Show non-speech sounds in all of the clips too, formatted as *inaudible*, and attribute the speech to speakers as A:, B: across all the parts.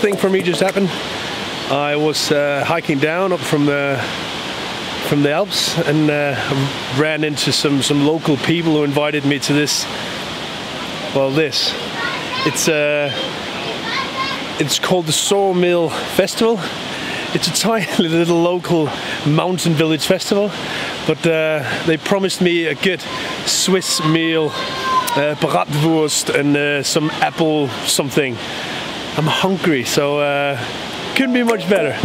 A: thing for me just happened. I was uh, hiking down up from the from the Alps and uh, ran into some some local people who invited me to this. Well, this. It's uh, it's called the Sawmill Festival. It's a tiny *laughs* little local mountain village festival, but uh, they promised me a good Swiss meal, uh, bratwurst, and uh, some apple something. I'm hungry, so uh, couldn't be much better.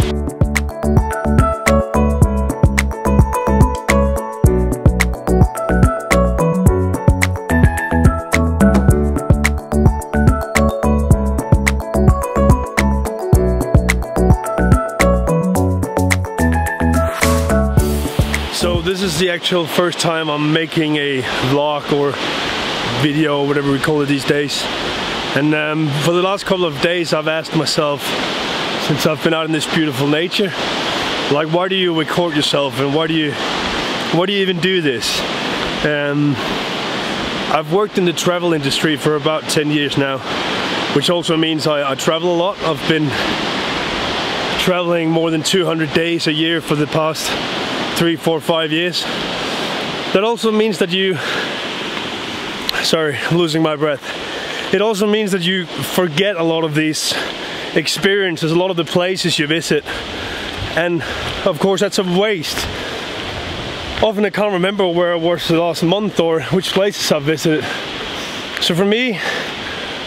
A: So this is the actual first time I'm making a vlog or video, whatever we call it these days. And um, for the last couple of days I've asked myself, since I've been out in this beautiful nature, like why do you record yourself and why do you, why do you even do this? Um, I've worked in the travel industry for about 10 years now, which also means I, I travel a lot. I've been traveling more than 200 days a year for the past three, four, five years. That also means that you, sorry, I'm losing my breath. It also means that you forget a lot of these experiences, a lot of the places you visit. And of course that's a waste. Often I can't remember where I was the last month or which places I've visited. So for me,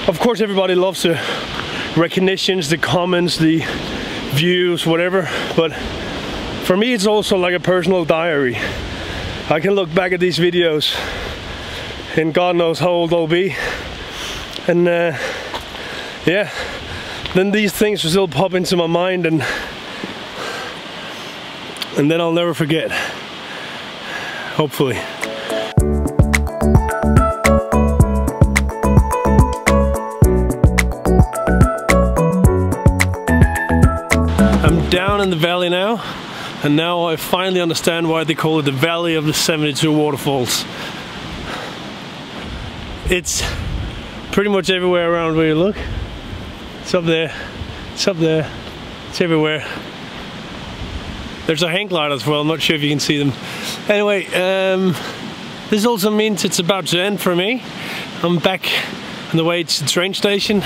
A: of course everybody loves the recognitions, the comments, the views, whatever, but for me it's also like a personal diary. I can look back at these videos and God knows how old I'll be. And uh, yeah, then these things will still pop into my mind and and then I'll never forget. Hopefully. I'm down in the valley now and now I finally understand why they call it the Valley of the 72 Waterfalls. It's pretty much everywhere around where you look. It's up there, it's up there, it's everywhere. There's a hang glider as well, I'm not sure if you can see them. Anyway, um, this also means it's about to end for me. I'm back on the way to the train station.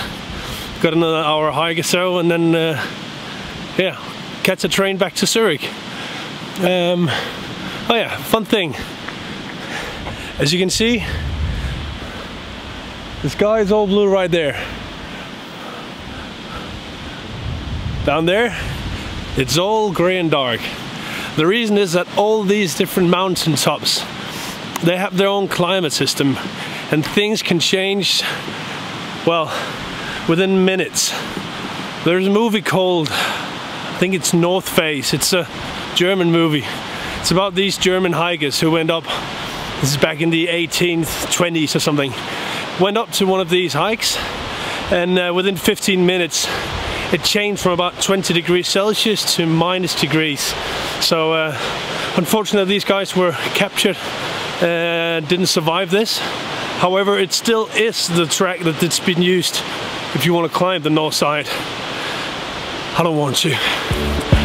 A: Got another hour hike or so and then, uh, yeah, catch a train back to Zurich. Um, oh yeah, fun thing. As you can see, the sky is all blue right there. Down there, it's all grey and dark. The reason is that all these different mountain tops, they have their own climate system and things can change, well, within minutes. There's a movie called, I think it's North Face. It's a German movie. It's about these German hikers who went up, this is back in the 18th, 20s or something, went up to one of these hikes and uh, within 15 minutes it changed from about 20 degrees Celsius to minus degrees. So uh, unfortunately these guys were captured and didn't survive this. However, it still is the track that it's been used if you want to climb the north side. I don't want to.